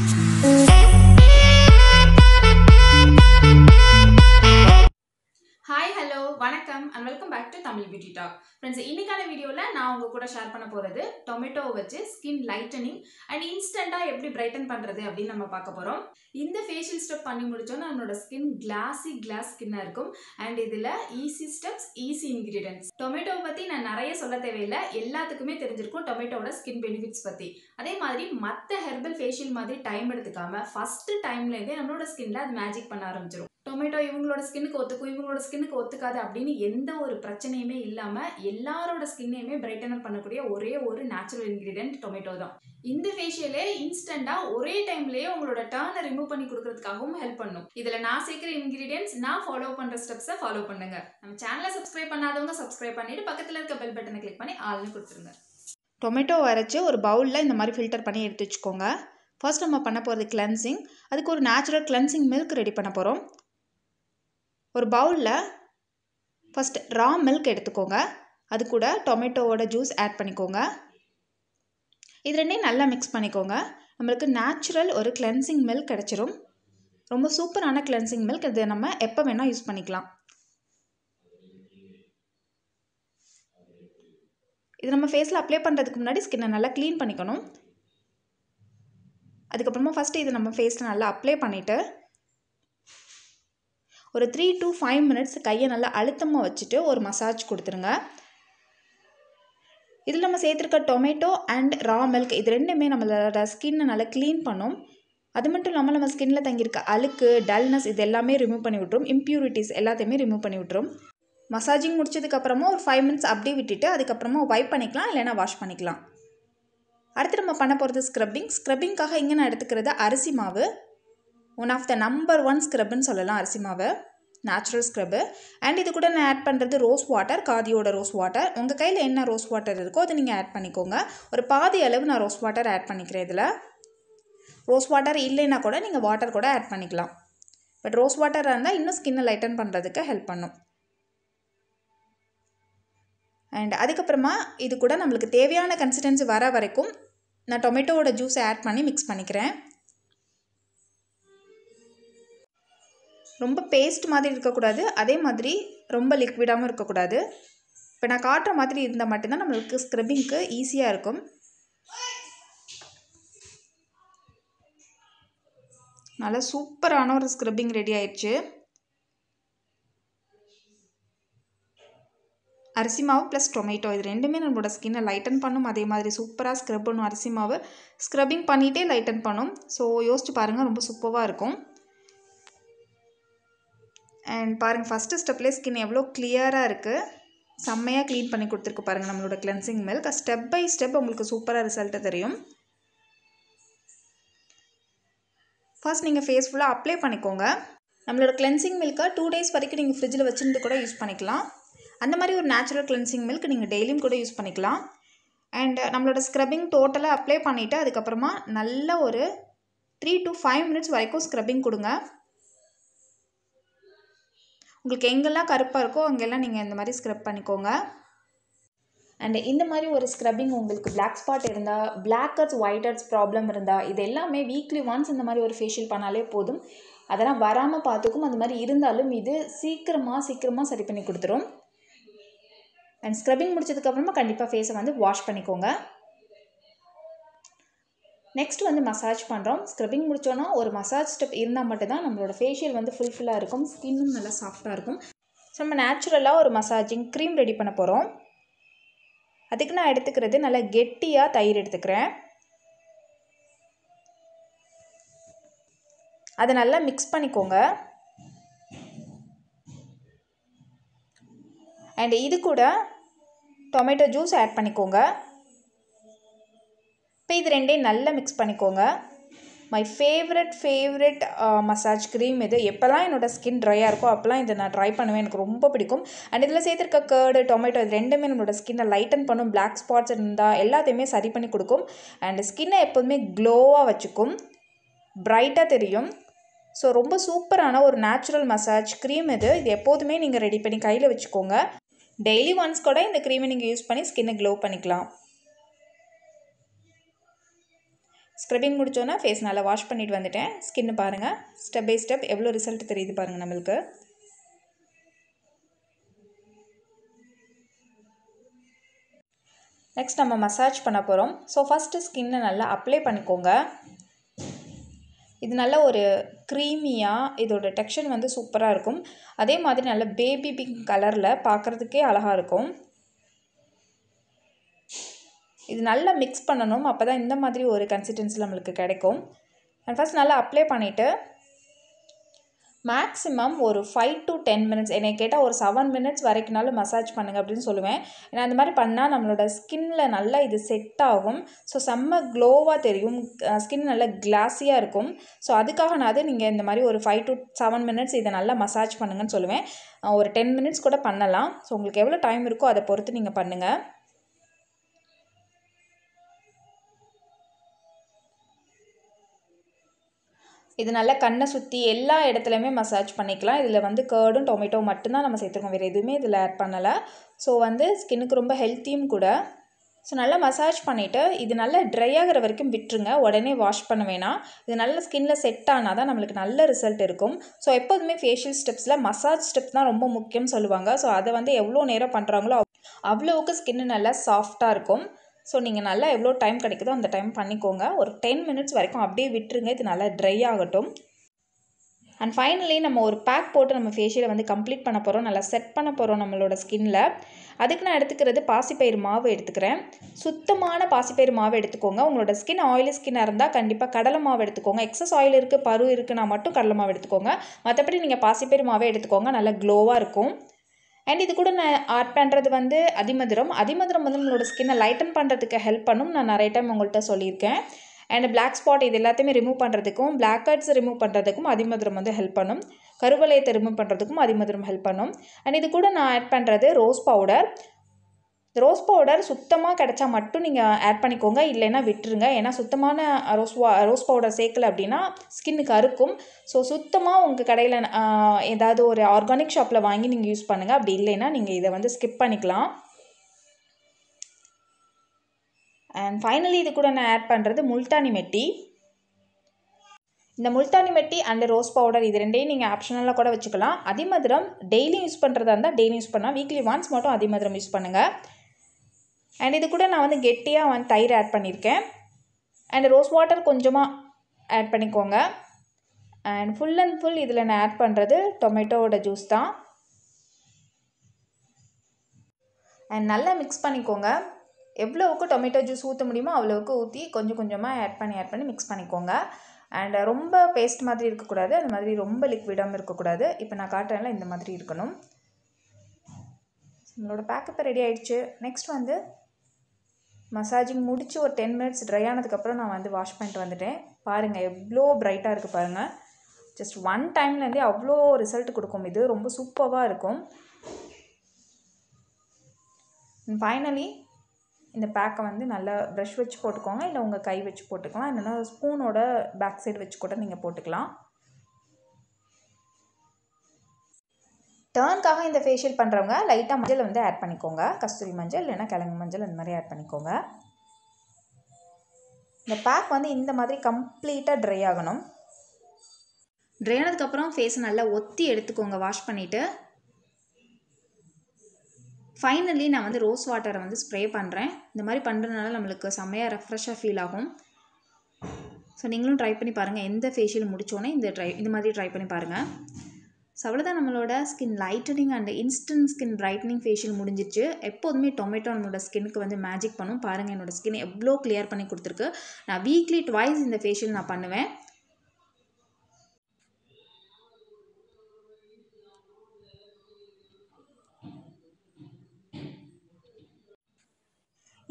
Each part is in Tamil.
Thank you. And welcome back to Tamil beauty talk friends இன்னைக்கான வீடியோவில் நான் உங்கள் கூட ஷேர் பண்ண போகிறது டொமேட்டோ வச்சு ஸ்கின் லைட்டனிங் அண்ட் இன்ஸ்டண்ட்டாக எப்படி பிரைட்டன் பண்ணுறது அப்படின்னு நம்ம பார்க்க போகிறோம் இந்த ஃபேஷியல் ஸ்டெப் பண்ணி முடித்தோன்னா நம்மளோட ஸ்கின் கிளாஸி கிளாஸ் ஸ்கின்னாக இருக்கும். அண்ட் இதில் ஈஸி ஸ்டெப்ஸ் ஈஸி இன்க்ரீடியன்ஸ் டொமேட்டோவை பற்றி நான் நிறைய சொல்ல தேவையில்லை. எல்லாத்துக்குமே தெரிஞ்சிருக்கும் டொமேட்டோட ஸ்கின் பெனிஃபிட்ஸ் பற்றி அதே மாதிரி மற்ற ஹெர்பல் ஃபேஷியல் மாதிரி டைம் எடுத்துக்காமல் ஃபஸ்ட்டு டைம்லேருந்தே நம்மளோட ஸ்கின்ல அது மேஜிக் பண்ண ஆரம்பிச்சிடும் டொமேட்டோ இவங்களோட ஸ்கின்னுக்கு ஒத்துக்கும் இவங்களோட ஸ்கின்னுக்கு ஒத்துக்காது அப்படின்னு எந்த ஒரு பிரச்சனையுமே இல்லாமல் எல்லாரோட ஸ்கின்னையுமே பிரைட்டனர் பண்ணக்கூடிய ஒரே ஒரு நேச்சுரல் இன்க்ரீடியன்ட் டொமேட்டோ தான். இந்த ஃபேஷியலே இன்ஸ்டண்ட்டாக ஒரே டைம்லேயே உங்களோட டர்னை ரிமூவ் பண்ணி கொடுக்கறதுக்காகவும் ஹெல்ப் பண்ணும். இதில் நான் சேர்க்குற இன்க்ரீடியன்ஸ் நான் ஃபாலோ பண்ணுற ஸ்டெப்ஸை ஃபாலோ பண்ணுங்க. நம்ம சேனலை சப்ஸ்கிரைப் பண்ணாதவங்க சப்ஸ்கிரைப் பண்ணிட்டு பக்கத்தில் இருக்க பெல் பட்டனை கிளிக் பண்ணி ஆள்னு கொடுத்துருங்க. டொமேட்டோ அரைச்சி ஒரு பவுலில் இந்த மாதிரி ஃபில்டர் பண்ணி எடுத்து வச்சுக்கோங்க. ஃபர்ஸ்ட் நம்ம பண்ண போகிறது கிளென்சிங் அதுக்கு ஒரு நேச்சுரல் கிளென்சிங் மில்க் ரெடி பண்ண போகிறோம் ஒரு பவுலில் ஃபஸ்ட் ரா மில்க் எடுத்துக்கோங்க. அது கூட டொமேட்டோவோட ஜூஸ் ஆட் பண்ணிக்கோங்க. இது ரெண்டையும் நல்லா மிக்ஸ் பண்ணிக்கோங்க. நம்மளுக்கு நேச்சுரல் ஒரு கிளென்சிங் மில்க் கிடச்சிரும். ரொம்ப சூப்பரான கிளென்சிங் மில்க் இது நம்ம எப்போ வேணால் யூஸ் பண்ணிக்கலாம். இது நம்ம ஃபேஸில் அப்ளை பண்ணுறதுக்கு முன்னாடி ஸ்கின்னை நல்லா க்ளீன் பண்ணிக்கணும். அதுக்கப்புறமா ஃபஸ்ட்டு இது நம்ம ஃபேஸில் நல்லா அப்ளை பண்ணிவிட்டு ஒரு த்ரீ டு ஃபைவ் மினிட்ஸ் கையை நல்லா அழுத்தமாக வச்சுட்டு ஒரு மசாஜ் கொடுத்துருங்க. இதில் நம்ம சேர்த்துருக்க டொமேட்டோ அண்ட் ரா மில்க் இது ரெண்டுமே நம்மளோட ஸ்கின்னை நல்லா க்ளீன் பண்ணும். அது மட்டும் இல்லாமல் நம்ம ஸ்கின்னில் தங்கியிருக்க அழுக்கு டல்னஸ் இது எல்லாமே ரிமூவ் பண்ணி விட்ரும் இம்ப்யூரிட்டிஸ் எல்லாத்தையுமே ரிமூவ் பண்ணி விட்ரும் மசாஜிங் முடிச்சதுக்கப்புறமா ஒரு ஃபைவ் மினிட்ஸ் அப்படியே விட்டுட்டு அதுக்கப்புறமா வைப் பண்ணிக்கலாம் இல்லைனா வாஷ் பண்ணிக்கலாம். அடுத்து நம்ம பண்ண போகிறது ஸ்க்ரப்பிங் ஸ்க்ரப்பிங்காக இங்கே நான் எடுத்துக்கிறது அரிசி மாவு. One of the number one ஸ்க்ரப்னு சொல்லலாம் அரிசி மாவு. நேச்சுரல் ஸ்க்ரப்பு அண்ட் இது கூட நான் ஆட் பண்ணுறது ரோஸ் வாட்டர் காதியோட ரோஸ் வாட்டர் உங்கள் கையில் என்ன ரோஸ் வாட்டர் இருக்கோ அதை நீங்கள் ஆட் பண்ணிக்கோங்க. ஒரு பாதி அளவு நான் ரோஸ் வாட்டர் ஆட் பண்ணிக்கிறேன் இதில். ரோஸ் வாட்டர் இல்லைன்னா கூட நீங்கள் வாட்டர் கூட ஆட் பண்ணிக்கலாம். பட் ரோஸ் வாட்டராக இருந்தால் இன்னும் ஸ்கின்னை லைட்டன் பண்ணுறதுக்கு ஹெல்ப் பண்ணும். அண்ட் அதுக்கப்புறமா இது கூட நம்மளுக்கு தேவையான கன்சிஸ்டன்சி வர வரைக்கும் நான் டொமேட்டோவோட ஜூஸை ஆட் பண்ணி மிக்ஸ் பண்ணிக்கிறேன். ரொம்ப பேஸ்ட் மாதிரி இருக்கக்கூடாது. அதே மாதிரி ரொம்ப லிக்விடாகவும் இருக்கக்கூடாது. இப்போ நான் காட்டுற மாதிரி இருந்தால் மட்டும்தான் நம்மளுக்கு ஸ்க்ரப்பிங்க்கு ஈஸியாக இருக்கும். நல்லா சூப்பரான ஒரு ஸ்க்ரப்பிங் ரெடி ஆயிடுச்சு அரிசி மாவு ப்ளஸ் டொமேட்டோ இது ரெண்டுமே நம்மளோட ஸ்கின்னை லைட்டன் பண்ணும். அதே மாதிரி சூப்பராக ஸ்க்ரப் பண்ணும் அரிசி மாவு. ஸ்க்ரப்பிங் பண்ணிகிட்டே லைட்டன் பண்ணும். ஸோ யோசிச்சு பாருங்கள் ரொம்ப சூப்பராக இருக்கும். அண்ட் பாருங்கள் ஃபஸ்ட்டு ஸ்டெப்லேயே ஸ்கின் எவ்வளோ கிளியராக இருக்குது செம்மையாக க்ளீன் பண்ணி கொடுத்துருக்கு பாருங்கள் நம்மளோட cleansing milk step by step உங்களுக்கு சூப்பராக ரிசல்ட்டு தெரியும். ஃபர்ஸ்ட் நீங்கள் ஃபேஸ் ஃபுல்லாக அப்ளை பண்ணிக்கோங்க. நம்மளோட கிளென்சிங் மில்க்கை டூ டேஸ் வரைக்கும் நீங்கள் ஃப்ரிட்ஜில் வச்சுருந்து கூட யூஸ் பண்ணிக்கலாம். அந்த மாதிரி ஒரு நேச்சுரல் கிளென்சிங் மில்க் நீங்கள் டெய்லியும் கூட யூஸ் பண்ணிக்கலாம். அண்ட் நம்மளோட ஸ்க்ரப்பிங் டோட்டலாக அப்ளை பண்ணிவிட்டு அதுக்கப்புறமா நல்ல ஒரு த்ரீ டு ஃபைவ் மினிட்ஸ் வரைக்கும் ஸ்க்ரப்பிங் கொடுங்க. உங்களுக்கு எங்கெல்லாம் கருப்பாக இருக்கோ அங்கெல்லாம் நீங்கள் இந்த மாதிரி ஸ்க்ரப் பண்ணிக்கோங்க. அண்ட் இந்த மாதிரி ஒரு ஸ்க்ரப்பிங் உங்களுக்கு பிளாக் ஸ்பாட் இருந்தால் blackheads whiteheads problem இருந்தால் இது எல்லாமே வீக்லி ஒன்ஸ் இந்த மாதிரி ஒரு ஃபேஷியல் பண்ணாலே போதும். அதெல்லாம் வராமல் பார்த்துக்கும். அந்த மாதிரி இருந்தாலும் இது சீக்கிரமாக சீக்கிரமாக சரி பண்ணி கொடுத்துரும். அண்ட் ஸ்க்ரப்பிங் முடிச்சதுக்கப்புறமா கண்டிப்பாக ஃபேஸை வந்து வாஷ் பண்ணிக்கோங்க. நெக்ஸ்ட் வந்து மசாஜ் பண்ணுறோம் ஸ்க்ரப்பிங் முடித்தோன்னா ஒரு மசாஜ் ஸ்டெப் இருந்தால் மட்டும்தான் நம்மளோட ஃபேஷியல் வந்து ஃபுல்ஃபில்லாக இருக்கும். ஸ்கின்னும் நல்லா சாஃப்டாக இருக்கும். ஸோ நம்ம நேச்சுரலாக ஒரு மசாஜிங் க்ரீம் ரெடி பண்ண போகிறோம் அதுக்கு நான் எடுத்துக்கிறது நல்லா கெட்டியாக தயிர் எடுத்துக்கிறேன். அதை நல்லா மிக்ஸ் பண்ணிக்கோங்க. அண்ட் இது கூட டொமேட்டோ ஜூஸ் ஆட் பண்ணிக்கோங்க. இப்போ இது ரெண்டையும் நல்லா மிக்ஸ் பண்ணிக்கோங்க. My favourite favourite massage cream இது எப்போல்லாம் என்னோடய ஸ்கின் ட்ரையாக இருக்கோ அப்போல்லாம் இதை நான் ட்ரை பண்ணுவேன். எனக்கு ரொம்ப பிடிக்கும். அண்ட் இதில் சேர்த்துருக்க கேர்டு டொமேட்டோ இது ரெண்டுமே நம்மளோட ஸ்கின்னை லைட்டன் பண்ணும். பிளாக் ஸ்பாட்ஸ் இருந்தால் எல்லாத்தையுமே சரி பண்ணி கொடுக்கும். அண்ட் ஸ்கின்னை எப்போதுமே க்ளோவாக வச்சுக்கும். ப்ரைட்டாக தெரியும். ஸோ ரொம்ப சூப்பரான ஒரு நேச்சுரல் மசாஜ் க்ரீம் இது. இது எப்போதுமே நீங்கள் ரெடி பண்ணி கையில் வச்சுக்கோங்க. டெய்லி ஒன்ஸ் கூட இந்த க்ரீமை நீங்கள் யூஸ் பண்ணி ஸ்கின்னை க்ளோ பண்ணிக்கலாம். ஸ்க்ரப்பிங் முடித்தோன்னா ஃபேஸ் நல்லா வாஷ் பண்ணிட்டு வந்துட்டேன். ஸ்கின்னு பாருங்கள் ஸ்டெப் பை ஸ்டெப் எவ்வளோ ரிசல்ட் தெரியுது பாருங்கள் நம்மளுக்கு. நெக்ஸ்ட் நம்ம மசாஜ் பண்ண போகிறோம் ஸோ ஃபஸ்ட்டு ஸ்கின்னை நல்லா அப்ளை பண்ணிக்கோங்க. இது நல்ல ஒரு க்ரீமியாக இதோட டெக்ஸ்சர் வந்து சூப்பராக இருக்கும். அதே மாதிரி நல்ல பேபி பிங்க் கலரில் பார்க்குறதுக்கே அழகாக இருக்கும். இது நல்லா மிக்ஸ் பண்ணணும். அப்போ தான் இந்த மாதிரி ஒரு கன்சிஸ்டன்சி நம்மளுக்கு கிடைக்கும். அண்ட் ஃபஸ்ட் நல்லா அப்ளை பண்ணிவிட்டு மேக்ஸிமம் ஒரு ஃபைவ் டு டென் மினிட்ஸ் என்னை கேட்டால் ஒரு செவன் மினிட்ஸ் வரைக்கும்னாலும் மசாஜ் பண்ணுங்கள் அப்படின்னு சொல்லுவேன். ஏன்னா அந்த மாதிரி பண்ணால் நம்மளோட ஸ்கின்ல நல்லா இது செட் ஆகும். ஸோ செம்ம க்ளோவாக தெரியும். ஸ்கின் நல்லா கிளாஸியாக இருக்கும். ஸோ அதுக்காக நான் அது நீங்கள் இந்த மாதிரி ஒரு ஃபைவ் டு செவன் மினிட்ஸ் இதை நல்லா மசாஜ் பண்ணுங்கன்னு சொல்லுவேன். ஒரு டென் மினிட்ஸ் கூட பண்ணலாம். ஸோ உங்களுக்கு எவ்வளோ டைம் இருக்கோ அதை பொறுத்து நீங்கள் பண்ணுங்கள் இது நல்லா கண்ணை சுற்றி எல்லா இடத்துலையுமே மசாஜ் பண்ணிக்கலாம். இதில் வந்து கேர்டும் டொமேட்டோ மட்டும்தான் நம்ம சேர்த்துருக்கோம். வேறு எதுவுமே இதில் ஆட் பண்ணலை. ஸோ வந்து ஸ்கின்னுக்கு ரொம்ப ஹெல்த்தியும் கூட. ஸோ நல்லா மசாஜ் பண்ணிவிட்டு இது நல்லா ட்ரை ஆகிற வரைக்கும் விட்டுருங்க. உடனே வாஷ் பண்ண வேணாம். இது நல்ல ஸ்கின்ல செட் ஆனால் தான் நம்மளுக்கு நல்ல ரிசல்ட் இருக்கும். ஸோ எப்போதுமே ஃபேஷியல் ஸ்டெப்ஸில் மசாஜ் ஸ்டெப்ஸ் தான் ரொம்ப முக்கியம் சொல்லுவாங்க. ஸோ அதை வந்து எவ்வளோ நேரம் பண்ணுறாங்களோ அவ்வளோவுக்கு ஸ்கின்னு நல்லா சாஃப்டாக இருக்கும். ஸோ நீங்கள் நல்லா எவ்வளோ டைம் கிடைக்குதோ அந்த டைம் பண்ணிக்கோங்க. ஒரு டென் மினிட்ஸ் வரைக்கும் அப்படியே விட்டுருங்க. இது நல்லா ட்ரை ஆகட்டும். அண்ட் ஃபைனலி நம்ம ஒரு பேக் போட்டு நம்ம ஃபேஷியலை வந்து கம்ப்ளீட் பண்ண போகிறோம் நல்லா செட் பண்ண போகிறோம் நம்மளோட ஸ்கின்ல அதுக்கு நான் எடுத்துக்கிறது பாசிப்பயிறு மாவு எடுத்துக்கிறேன். சுத்தமான பாசிப்பயிறு மாவு எடுத்துக்கோங்க. உங்களோட ஸ்கின் ஆயிலி ஸ்கின்னாக இருந்தால் கண்டிப்பாக கடலை மாவு எடுத்துக்கோங்க. எக்ஸஸ் ஆயில் இருக்குது பரு இருக்குன்னா மட்டும் கடலை மாவு எடுத்துக்கோங்க. மற்றபடி நீங்கள் பாசிப்பயிறு மாவே எடுத்துக்கோங்க. நல்லா க்ளோவாக இருக்கும். அண்ட் இது கூட நான் ஆட் பண்ணுறது வந்து அதிமதுரம். அதிமதுரம் வந்து நம்மளோட ஸ்கின்னை லைட்டன் பண்ணுறதுக்கு ஹெல்ப் பண்ணும். நான் நிறைய டைம் உங்கள்கிட்ட சொல்லியிருக்கேன். அண்ட் பிளாக் ஸ்பாட் இது எல்லாத்தையுமே ரிமூவ் பண்ணுறதுக்கும் பிளாக் ஹெட்ஸ் ரிமூவ் பண்ணுறதுக்கும் அதிமதுரம் வந்து ஹெல்ப் பண்ணும். கருவளையத்தை ரிமூவ் பண்ணுறதுக்கும் அதிமதுரம் ஹெல்ப் பண்ணும். அண்ட் இது கூட நான் ஆட் பண்ணுறது ரோஸ் பவுடர் ரோஸ் பவுடர் சுத்தமாக கிடைச்சா மட்டும் நீங்கள் ஆட் பண்ணிக்கோங்க இல்லைன்னா விட்டுருங்க. ஏன்னா சுத்தமான ரோஸ் வா ரோஸ் பவுடர் சேர்க்கல அப்படின்னா ஸ்கின்னுக்கு அறுக்கும். ஸோ சுத்தமாக உங்கள் கடையில் ஏதாவது ஒரு ஆர்கானிக் ஷாப்பில் வாங்கி நீங்கள் யூஸ் பண்ணுங்கள் அப்படி இல்லைன்னா நீங்கள் இதை வந்து ஸ்கிப் பண்ணிக்கலாம். அண்ட் ஃபைனலி இது கூட நான் ஆட் பண்ணுறது முல்தானி மெட்டி. இந்த Multani mitti and rose powder இது ரெண்டையும் நீங்கள் ஆப்ஷனலாக கூட வச்சுக்கலாம். அதிமதுரம் டெய்லி யூஸ் பண்ணுறதா இருந்தால் டெய்லி யூஸ் பண்ணால் வீக்லி ஒன்ஸ் மட்டும் அதிமதுரம் யூஸ் பண்ணுங்கள் அண்ட் இது கூட நான் வந்து கெட்டியாக வந்து தயிர் ஆட் பண்ணியிருக்கேன் அண்ட் ரோஸ் வாட்டர் கொஞ்சமாக ஆட் பண்ணிக்கோங்க. அண்ட் ஃபுல் அண்ட் ஃபுல் இதில் நான் ஆட் பண்ணுறது டொமேட்டோவோட ஜூஸ் தான். அண்ட் நல்லா மிக்ஸ் பண்ணிக்கோங்க. எவ்வளோவுக்கு டொமேட்டோ ஜூஸ் ஊற்ற முடியுமோ அவ்வளோவுக்கு ஊற்றி கொஞ்சம் கொஞ்சமாக ஆட் பண்ணி ஆட் பண்ணி மிக்ஸ் பண்ணிக்கோங்க. அண்ட் ரொம்ப பேஸ்ட் மாதிரி இருக்கக்கூடாது. அந்த மாதிரி ரொம்ப லிக்விடாகவும் இருக்கக்கூடாது. இப்போ நான் காட்டுறேன்ல இந்த மாதிரி இருக்கணும். நம்மளோட பேக்கப் ரெடி ஆகிடுச்சு நெக்ஸ்ட் வந்து மசாஜிங் முடித்து ஒரு டென் மினிட்ஸ் ட்ரை ஆனதுக்கப்புறம் நான் வந்து வாஷ் பண்ணிட்டு வந்துட்டேன். பாருங்கள் எவ்வளோ ப்ரைட்டாக இருக்குது பாருங்கள் ஜஸ்ட் ஒன் டைம்லேருந்தே அவ்வளோ ரிசல்ட் கொடுக்கும். இது ரொம்ப சூப்பராக இருக்கும். ஃபைனலி இந்த பேக்கை வந்து நல்லா ப்ரஷ் வச்சு போட்டுக்கோங்க. இல்லை உங்கள் கை வச்சு போட்டுக்கலாம். இல்லைன்னா ஸ்பூனோட பேக் சைடு வச்சு கூட நீங்கள் போட்டுக்கலாம். டேர்ன்காக இந்த ஃபேஷியல் பண்ணுறவங்க லைட்டாக மஞ்சள் வந்து ஆட் பண்ணிக்கோங்க. கஸ்தூரி மஞ்சள் இல்லைன்னா கிழங்கு மஞ்சள் அந்த மாதிரி ஆட் பண்ணிக்கோங்க. இந்த பேக் வந்து இந்த மாதிரி கம்ப்ளீட்டாக ட்ரை ஆகணும். ட்ரை ஆனதுக்கப்புறம் ஃபேஸை நல்லா ஒத்தி எடுத்துக்கோங்க வாஷ் பண்ணிவிட்டு ஃபைனலி நான் வந்து ரோஸ் வாட்டரை வந்து ஸ்ப்ரே பண்ணுறேன் இந்த மாதிரி பண்ணுறதுனால நம்மளுக்கு செம்மையாக ரெஃப்ரெஷ்ஷாக ஃபீல் ஆகும். ஸோ நீங்களும் ட்ரை பண்ணி பாருங்கள் எந்த ஃபேஷியல் முடித்தோன்னே இந்த ட்ரை இந்த மாதிரி ட்ரை பண்ணி பாருங்கள் ஸோ அவ்வளோதான் நம்மளோட skin lightening and instant skin brightening facial முடிஞ்சிச்சு எப்போதுமே டொமேட்டோ நம்மளோட ஸ்கின்னுக்கு வந்து மேஜிக் பண்ணும். பாருங்கள் என்னோடய ஸ்கின் எவ்வளோ கிளியர் பண்ணி கொடுத்துருக்கு. நான் வீக்லி ட்வைஸ் இந்த ஃபேஷியல் நான் பண்ணுவேன்.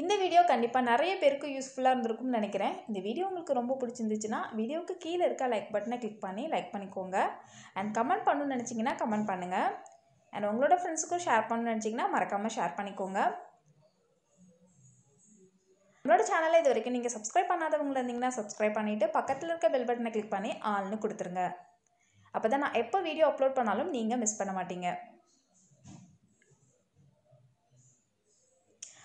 இந்த வீடியோ கண்டிப்பாக நிறைய பேருக்கு யூஸ்ஃபுல்லாக இருந்திருக்கும்னு நினைக்கிறேன். இந்த வீடியோ உங்களுக்கு ரொம்ப பிடிச்சிருந்துச்சுன்னா வீடியோவுக்கு கீழே இருக்க லைக் பட்டனை கிளிக் பண்ணி லைக் பண்ணிக்கோங்க. அண்ட் கமெண்ட் பண்ணணும்னு நினச்சிங்கன்னா கமெண்ட் பண்ணுங்கள் அண்ட் உங்களோட ஃப்ரெண்ட்ஸுக்கும் ஷேர் பண்ணணும்னு நினச்சிங்கன்னா மறக்காமல் ஷேர் பண்ணிக்கோங்க. நம்மளோட சேனலை இது வரைக்கும் நீங்கள் சப்ஸ்கிரைப் பண்ணாதவங்கள இருந்தீங்கன்னா சப்ஸ்கிரைப் பண்ணிவிட்டு பக்கத்தில் இருக்க பெல் பட்டனை கிளிக் பண்ணி ஆள்னு கொடுத்துருங்க. அப்போ தான் நான் எப்போ வீடியோ அப்லோட் பண்ணாலும் நீங்கள் மிஸ் பண்ண மாட்டீங்க.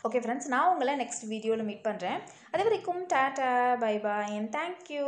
ஓகே ஃப்ரெண்ட்ஸ் நான் உங்களை நெக்ஸ்ட் வீடியோவில் மீட் பண்ணுறேன் அது வரைக்கும் tata bye bye and thank you